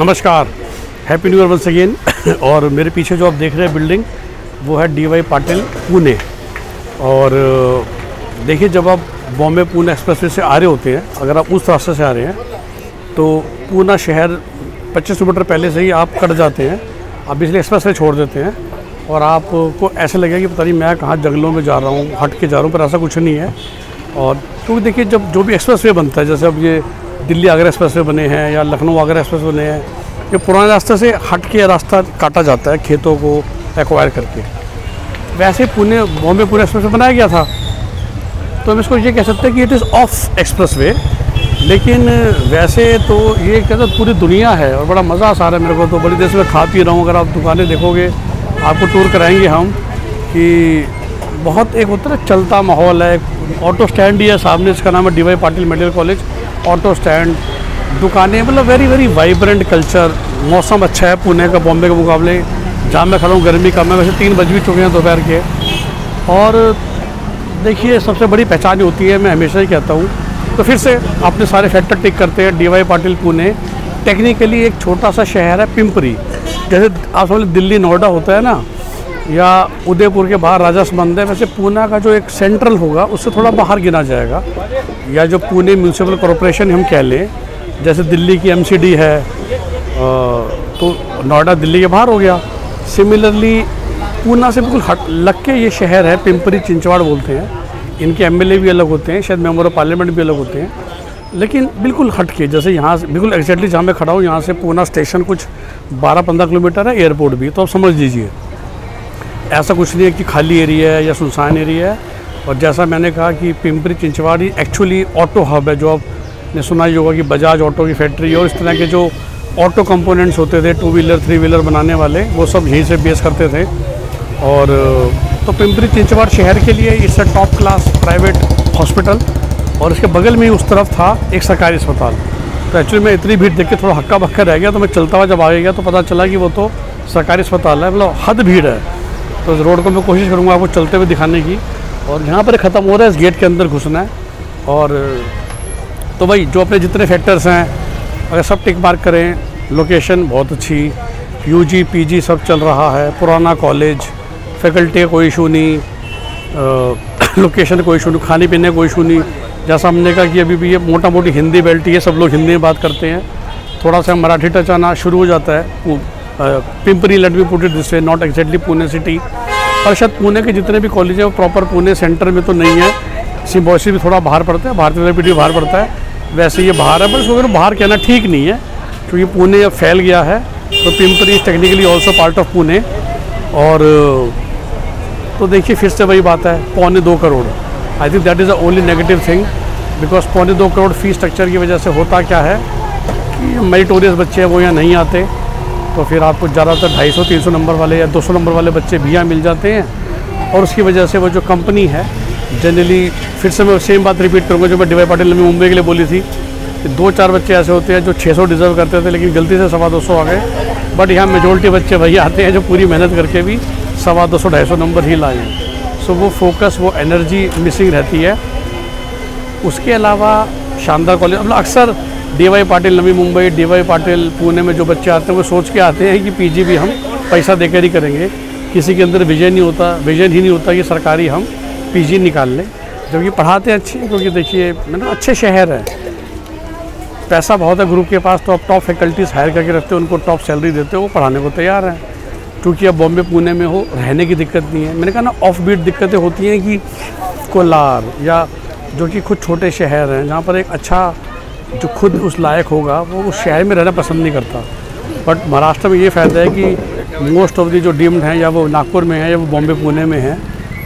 नमस्कार। Happy new year once again और मेरे पीछे जो आप देख रहे हैं बिल्डिंग वो है डी वाई पाटिल पुणे और देखिए, जब आप बॉम्बे पुणे एक्सप्रेसवे से आ रहे होते हैं, अगर आप उस रास्ते से आ रहे हैं तो पूना शहर 25 किलोमीटर पहले से ही आप कट जाते हैं, आप इसलिए एक्सप्रेस छोड़ देते हैं। और आपको ऐसे लगेगा कि पता नहीं मैं कहाँ जंगलों में जा रहा हूँ, हट के जा रहा हूँ, पर ऐसा कुछ नहीं है। और क्योंकि देखिए, जब जो भी एक्सप्रेस वे बनता है, जैसे अब ये दिल्ली आगरा एक्सप्रेस वे बने हैं या लखनऊ आगरा एक्सप्रेस बने हैं, ये पुराने रास्ते से हट के रास्ता काटा जाता है खेतों को एक्वायर करके। वैसे पुणे, बॉम्बे पुणे एक्सप्रेस वे बनाया गया था। तो हम इसको ये कह सकते हैं कि it is of express way लेकिन वैसे तो ये कहते पूरी दुनिया है और बड़ा मज़ा आ रहा है मेरे को तो। बड़ी देर से मैं खा पी रहा हूँ, अगर आप दुकानें देखोगे, आपको टूर कराएँगे हम कि बहुत एक होता है चलता माहौल है ऑटो स्टैंड ही है सामने, इसका नाम है D Y Patil medical college auto stand, दुकानें मतलब वेरी वेरी वाइब्रेंट कल्चर मौसम अच्छा है पुणे का, बॉम्बे के मुकाबले। जहाँ मैं खड़ा हूँ, गर्मी कम है, वैसे तीन बज भी चुके हैं दोपहर के। और देखिए, सबसे बड़ी पहचान होती है, मैं हमेशा ही कहता हूँ। तो फिर से अपने सारे फैक्टर टिक करते हैं D Y Patil Pune. Technically एक छोटा सा शहर है पिंपरी। जैसे आप समझ दिल्ली नोएडा होता है ना या उदयपुर के बाहर राजसमंद है, वैसे पूना का जो एक सेंट्रल होगा, उससे थोड़ा बाहर गिना जाएगा। या जो पुणे म्यूनसिपल कॉरपोरेशन हम कह लें, जैसे दिल्ली की एमसीडी है तो नोएडा दिल्ली के बाहर हो गया। सिमिलरली पूना से बिल्कुल हट, लग के ये शहर है, पिंपरी चिंचवाड़ बोलते हैं। इनके एमएलए भी अलग होते हैं, शायद मेंबर ऑफ़ पार्लियामेंट भी अलग होते हैं। लेकिन बिल्कुल हट के, जैसे यहाँ से, बिल्कुल एग्जैक्टली जहाँ मैं खड़ा हूँ, यहाँ से पूना स्टेशन कुछ 12-15 किलोमीटर है एयरपोर्ट भी तो आप समझ लीजिए। ऐसा कुछ नहीं है कि खाली एरिया है या सुनसान एरिया है। और जैसा मैंने कहा कि Pimpri Chinchwadi actually auto hub है, जो आपने सुना ही होगा कि बजाज ऑटो की फैक्ट्री और इस तरह के जो ऑटो कंपोनेंट्स होते थे टू व्हीलर थ्री व्हीलर बनाने वाले, वो सब यहीं से बेस करते थे। और तो पिंपरी चिंचवाड़ शहर के लिए it's a top class private hospital और इसके बगल में ही उस तरफ़ था एक सरकारी अस्पताल। तो एक्चुअली मैं इतनी भीड़ देख के थोड़ा हक्का बक्का रह गया तो मैं चलता हुआ जब आगे गया तो पता चला कि वो तो सरकारी अस्पताल है मतलब हद भीड़ है। तो इस रोड को मैं कोशिश करूँगा आपको चलते हुए दिखाने की। और यहाँ पर ख़त्म हो रहा है, इस गेट के अंदर घुसना है। और तो भाई जो अपने जितने फैक्टर्स हैं, अगर सब टिक मार्क करें लोकेशन बहुत अच्छी यूजी पीजी सब चल रहा है, पुराना कॉलेज फैकल्टी का कोई इशू नहीं लोकेशन कोई इशू नहीं, खाने पीने का कोई इशू नहीं। जैसा हमने कहा कि अभी भी ये मोटा मोटी हिंदी बेल्ट ही सब लोग हिंदी में बात करते हैं। थोड़ा सा मराठी टच आना शुरू हो जाता है Pimpri let me put it this way not exactly Pune city और शायद पुणे के जितने भी कॉलेज हैं, वो प्रॉपर पुणे सेंटर में तो नहीं है। सिम्बॉयसी भी थोड़ा बाहर पड़ता है, भारतीय विद्यापीठ भी बाहर पड़ता है। वैसे ये बाहर है पर इसको बाहर कहना ठीक नहीं है, क्योंकि पुणे अब फैल गया है तो Pimpri is technically also part of Pune. और तो देखिए, फिर से वही बात है, पौने दो crore. I think that is the only negative thing because पौने दो करोड़ फ़ीस स्ट्रक्चर की वजह से होता क्या है कि मेरिटोरियस बच्चे हैं, वो यहाँ नहीं आते। तो फिर आपको ज़्यादातर ढाई सौ, तीन सौ नंबर वाले या दो सौ नंबर वाले बच्चे भी यहाँ मिल जाते हैं। और उसकी वजह से वो जो कंपनी है जनरली फिर से मैं सेम बात रिपीट करूँगा जो मैं डी वाई पाटिल ने मुंबई के लिए बोली थी कि दो चार बच्चे ऐसे होते हैं जो 600 डिज़र्व करते थे, लेकिन गलती से सवा दो आ गए। बट यहाँ मेजोरिटी बच्चे वही आते हैं जो पूरी मेहनत करके भी सवा दो सौ, ढाई सौ नंबर ही लाए हैं। सो वो फोकस वो एनर्जी मिसिंग रहती है। उसके अलावा शानदार कॉलेज मतलब अक्सर D Y Patil, Navi Mumbai D Y Patil, Pune में जो बच्चे आते हैं, वो सोच के आते हैं कि पीजी भी हम पैसा देकर ही करेंगे। किसी के अंदर विजन नहीं होता, विजन ही नहीं होता कि सरकारी हम पीजी निकाल लें। जबकि पढ़ाते अच्छे हैं क्योंकि देखिए मतलब अच्छे शहर हैं। पैसा बहुत है ग्रुप के पास तो आप टॉप फैकल्टीज़ हायर करके रखते हो, उनको टॉप सैलरी देते हो, वो पढ़ाने को तैयार हैं। क्योंकि अब बॉम्बे, पुणे में हो, रहने की दिक्कत नहीं है। मैंने कहा ना ऑफ़ बीट दिक्कतें होती हैं कि कोलार या जो कि खुद छोटे शहर हैं, जहाँ पर एक अच्छा जो खुद उस लायक होगा, वो उस शहर में रहना पसंद नहीं करता। बट महाराष्ट्र में ये फ़ायदा है कि मोस्ट ऑफ़ दी जो डीम्ड हैं, या वो नागपुर में हैं, या वो बॉम्बे, पुणे में हैं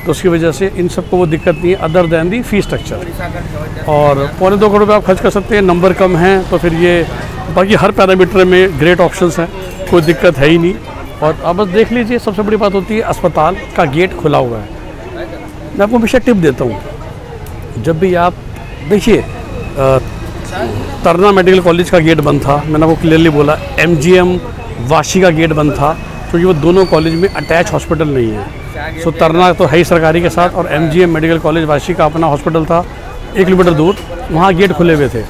तो उसकी वजह से इन सबको वो दिक्कत नहीं है other than the fees structure और पौने दो करोड़ रुपये आप खर्च कर सकते हैं नंबर कम हैं तो फिर ये, बाकी हर पैरामीटर में ग्रेट ऑप्शन हैं, कोई दिक्कत है ही नहीं। और अब बस देख लीजिए, सबसे बड़ी बात होती है, अस्पताल का गेट खुला हुआ है। मैं आपको हमेशा टिप देता हूँ। जब भी आप, देखिए तरना मेडिकल कॉलेज का गेट बंद था। मैंने आपको क्लियरली बोला एमजीएम वाशी का गेट बंद था, क्योंकि वो दोनों कॉलेज में अटैच हॉस्पिटल नहीं है। सो तरना तो है ही सरकारी के साथ और एमजीएम मेडिकल कॉलेज वाशी का अपना हॉस्पिटल था, एक किलोमीटर दूर, वहाँ गेट खुले हुए थे।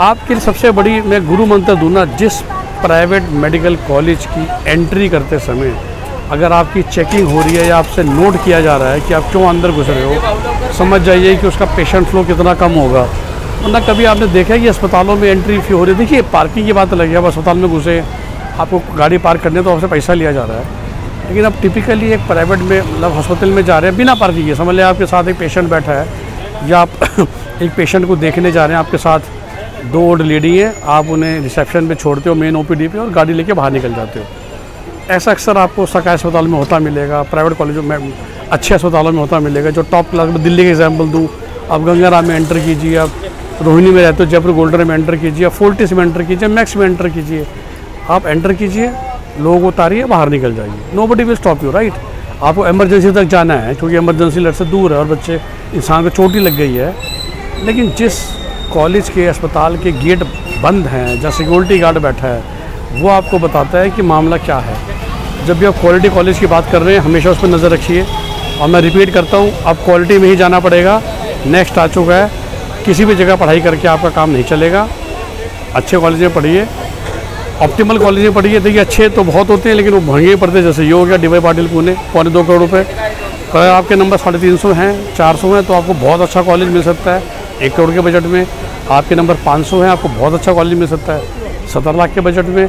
आपके लिए सबसे बड़ी, मैं गुरु मंत्र दूँ ना जिस प्राइवेट मेडिकल कॉलेज की एंट्री करते समय अगर आपकी चेकिंग हो रही है या आपसे नोट किया जा रहा है कि आप क्यों अंदर घुस रहे हो, समझ जाइए कि उसका पेशेंट फ्लो कितना कम होगा। वरना कभी आपने देखा कि अस्पतालों में एंट्री फ़ी हो रही है? देखिए पार्किंग की बात अलग है। अब अस्पताल में घुसे, आपको गाड़ी पार्क करने तो आपसे पैसा लिया जा रहा है। लेकिन अब टिपिकली एक प्राइवेट में मतलब हॉस्पिटल में जा रहे हैं बिना पार्किंग के। समझ लें आपके साथ एक पेशेंट बैठा है, या आप एक पेशेंट को देखने जा रहे हैं, आपके साथ दो ओल्ड लेडी हैं, आप उन्हें रिसेप्शन पे छोड़ते हो मेन ओपीडी पे, और गाड़ी लेके बाहर निकल जाते हो। ऐसा अक्सर आपको सरकारी अस्पताल में होता मिलेगा प्राइवेट कॉलेजों में, अच्छे अस्पतालों में होता मिलेगा, जो टॉप क्लास में दिल्ली के एग्ज़ाम्पल दूँ, आप गंगाराम में एंटर कीजिए, आप रोहिणी में रहते हो, जयपुर गोल्डन में एंटर कीजिए फोर्टिस में एंटर कीजिए, मैक्स में एंटर कीजिए, आप एंटर कीजिए, लोगों उतारिए, बाहर निकल जाइए। Nobody will stop you right आपको एमरजेंसी तक जाना है, क्योंकि एमरजेंसी लड़ से दूर है और बच्चे, इंसान को चोट लग गई है। लेकिन जिस कॉलेज के, अस्पताल के गेट बंद हैं, जहाँ सिक्योरिटी गार्ड बैठा है, वो आपको बताता है कि मामला क्या है। जब भी आप क्वालिटी कॉलेज की बात कर रहे हैं, हमेशा उस पर नज़र रखिए। और मैं रिपीट करता हूँ, अब क्वालिटी में ही जाना पड़ेगा। नेक्स्ट आ चुका है। किसी भी जगह पढ़ाई करके आपका काम नहीं चलेगा। अच्छे कॉलेज में पढ़िए। ऑप्टिमल कॉलेज में पढ़िए। देखिए, अच्छे तो बहुत होते हैं, लेकिन वो महँगे पड़ते हैं। जैसे ये हो गया डी वाई पाटिल पुणे पौने दो करोड़ रुपये अगर आपके नंबर साढ़े तीन सौ हैं, चार सौ हैं तो आपको बहुत अच्छा कॉलेज मिल सकता है। एक करोड़ के बजट में आपके नंबर पाँच सौ हैं, आपको बहुत अच्छा कॉलेज मिल सकता है। सत्तर लाख के बजट में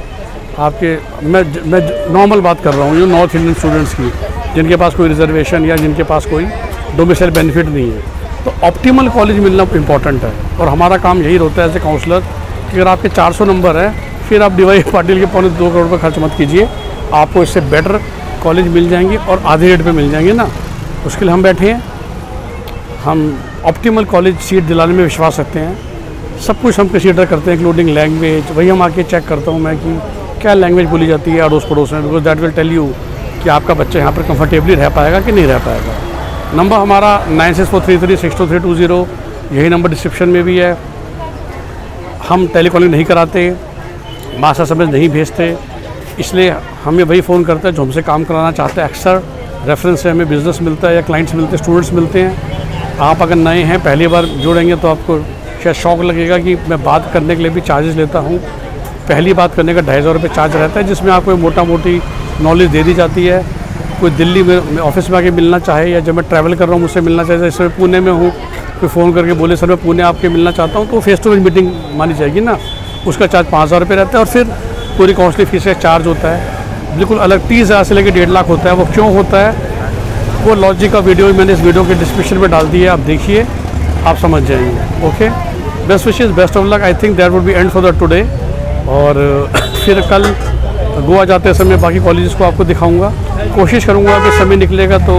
आपके, मैं मैं नॉर्मल बात कर रहा हूँ, ये नॉर्थ इंडियन स्टूडेंट्स की, जिनके पास कोई रिजर्वेशन या जिनके पास कोई डोमिसाइल बेनिफिट नहीं है। तो ऑप्टिमल कॉलेज मिलना इंपॉर्टेंट है। और हमारा काम यही होता है एज ए काउंसलर कि अगर आपके 400 नंबर है, फिर आप डी पाटिल के पौने दो करोड़ रुपये खर्च मत कीजिए। आपको इससे बेटर कॉलेज मिल जाएँगे और आधे रेट पे मिल जाएँगे ना। उसके लिए हम बैठे हैं। हम ऑप्टिमल कॉलेज सीट दिलाने में विश्वास रखते हैं। सब कुछ हम कंसीडर करते हैं इंक्लूडिंग लैंग्वेज वही हम आके चेक करता हूँ मैं कि क्या लैंग्वेज बोली जाती है अड़ोस पड़ोस में because that will tell you कि आपका बच्चा यहाँ पर कंफर्टेबली रह पाएगा कि नहीं रह पाएगा। नंबर हमारा nine six four three three six two three two zero, यही नंबर डिस्क्रिप्शन में भी है। हम टेलीकॉलिंग नहीं कराते मास्टर समझ नहीं भेजते, इसलिए हमें वही फ़ोन करते हैं जो हमसे काम कराना चाहते हैं। अक्सर रेफरेंस से हमें बिज़नेस मिलता है या क्लाइंट्स मिलते हैं स्टूडेंट्स मिलते हैं। आप अगर नए हैं, पहली बार जुड़ेंगे तो आपको शायद शौक लगेगा कि मैं बात करने के लिए भी चार्जेस लेता हूँ। पहली बात करने का ढाई हज़ार रुपये चार्ज रहता है, जिसमें आपको मोटा मोटी नॉलेज दे दी जाती है। कोई दिल्ली में ऑफ़िस में आके मिलना चाहे या जब मैं ट्रैवल कर रहा हूँ, मुझसे मिलना चाहे, जैसे मैं पुणे में हूँ, कोई फ़ोन करके बोले, सर, मैं पुणे आपके मिलना चाहता हूँ तो फेस टू फेस मीटिंग मानी जाएगी ना। उसका चार्ज पाँच हज़ार रुपये रहता है और फिर पूरी काउंसलिंग फ़ीस का चार्ज होता है। बिल्कुल अलग, तीस हज़ार से लेकर डेढ़ लाख होता है। वो क्यों होता है? वो लॉजिक का वीडियो मैंने इस वीडियो के डिस्क्रिप्शन में डाल दी है, आप देखिए, आप समझ जाएँगे okay best wishes best of luck I think that would be end for the today और, फिर कल गोवा जाते समय बाकी कॉलेज को आपको दिखाऊँगा। कोशिश करूँगा कि समय निकलेगा तो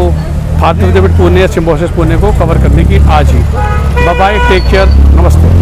भारतीय डेविड पुणे या सिम्बोसिस पुणे को कवर करने की आज ही। बाय टेक केयर नमस्ते।